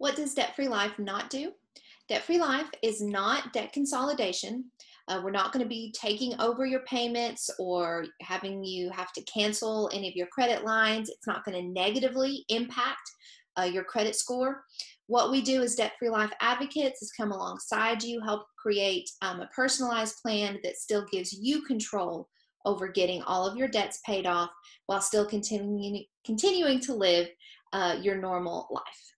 What does Debt Free Life not do? Debt Free Life is not debt consolidation. Uh, we're not going to be taking over your payments or having you have to cancel any of your credit lines. It's not going to negatively impact uh, your credit score. What we do as Debt Free Life advocates is come alongside you, help create um, a personalized plan that still gives you control over getting all of your debts paid off while still continuing, continuing to live uh, your normal life.